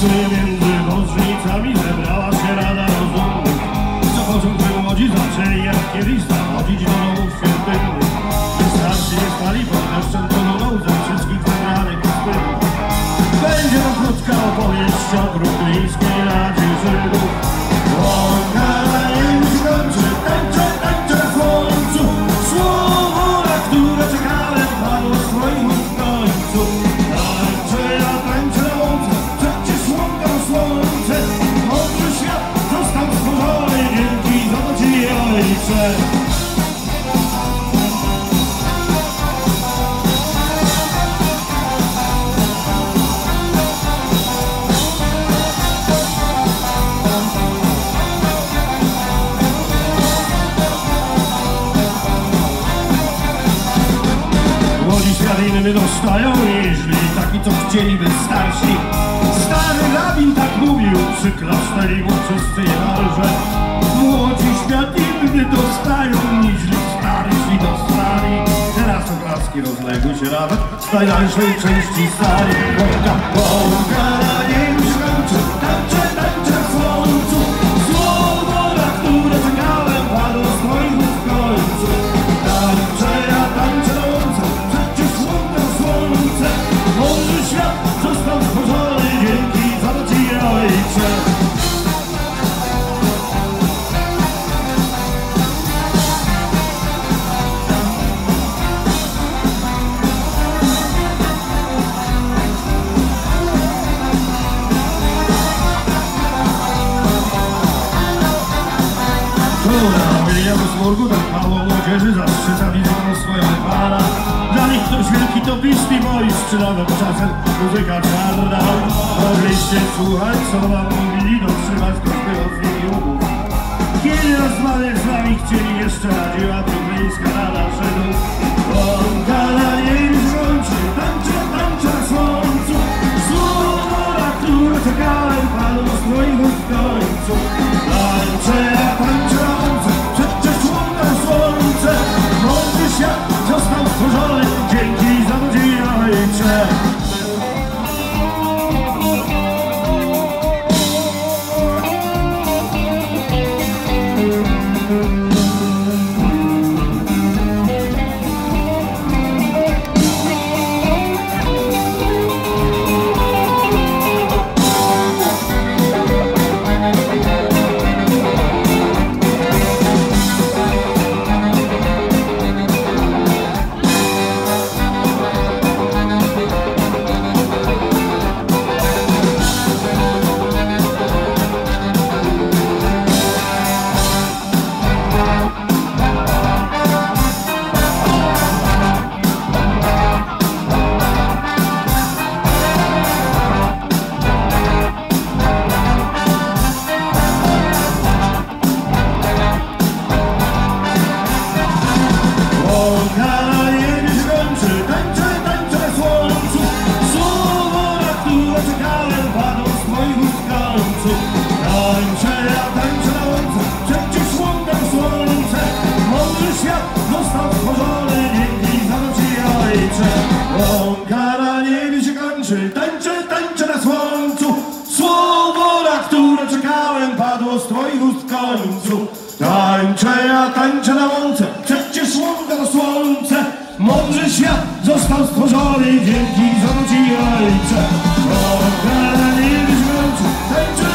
Czy między bożnicami zebrała się rada rozumnych Co początku łodzi zaczęli jak kiedyś zachodzić do domów świątynnych. Wystarczy nie spali pod deszczem tonuną ze wszystkich zebranych pustyni Będzie to krótka opowieść o bruklińskiej Radzie Żydów inny dostają nieźli Taki co chcieliby starsi. Stary rabin tak mówił Przyklasnęli mu wszyscy niemalże. Młodzi świat inny dostają Nieźli starsi dostali. Teraz oklaski rozległy się nawet Z najdalszej części sali Króla Williamsburgu tak mało młodzieży zaszczyca wizytą swoją pana Dla nich ktoś wielki to Beastie Boys, czy nawet czasem muzyka czarna Mogliście słuchać, co wam mówili, dotrzymać nich umów Kiedy rozmawiać z nami chcieli, jeszcze radziła bruklińska rada Żydów Łąka które czekałem, padło z moich ust w końcu Tańczę, ja tańczę na łące, przecież łąka to słońce. Mądry świat został stworzony, dzięki za to ci ojcze. Łąka na niebie się kończy, tańczę, tańczę na słońcu. Słowo, na które czekałem, padło z twoich ust końcu. Tańczę, ja tańczę na łące, przecież łąka to słońce. Mądry świat został stworzony, dzięki za to ci ojcze Łąka na niebie się kończy, tańczę